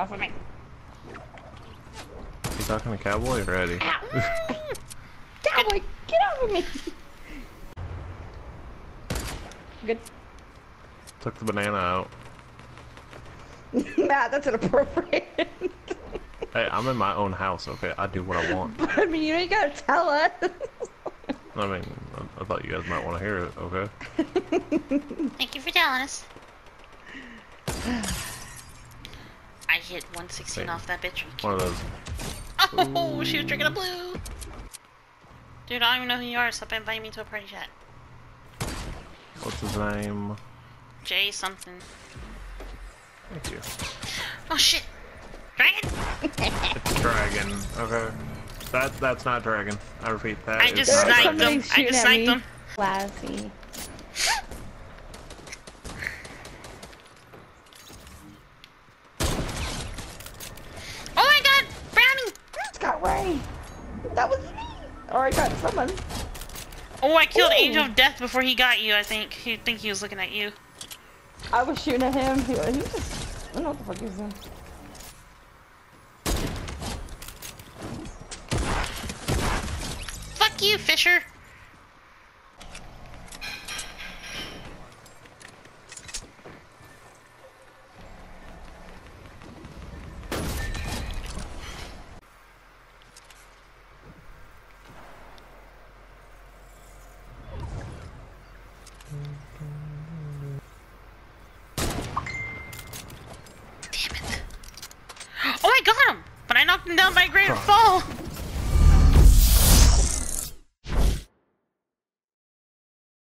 off of me. You talking to Cowboy or Eddie? Cowboy, get off of me! Good. Took the banana out. Matt, that's inappropriate. Hey, I'm in my own house, okay? I do what I want. but I mean, you ain't gotta tell us. I mean, I, I thought you guys might want to hear it, okay? Thank you for telling us. I hit 116 Same. off that bitch. One of those. Oh, she was drinking a blue. Dude, I don't even know who you are. Stop inviting me to a party chat. What's his name? Jay something. Thank you. Oh shit. Dragon. It's Dragon, okay? That that's not Dragon. I repeat that. I is just not sniped Dragon. them. somebody I just sniped me. them. Lassie. Oh my god, Brownie. It's got Ray. That was me. Or I got someone. Oh, I killed Ooh. Angel of Death before he got you. I think he think he was looking at you. I was shooting at him. He, he was just. I don't know what the fuck he was doing. Fuck you, Fisher. Damn it. Oh, I got him! But I knocked him down by a great fall!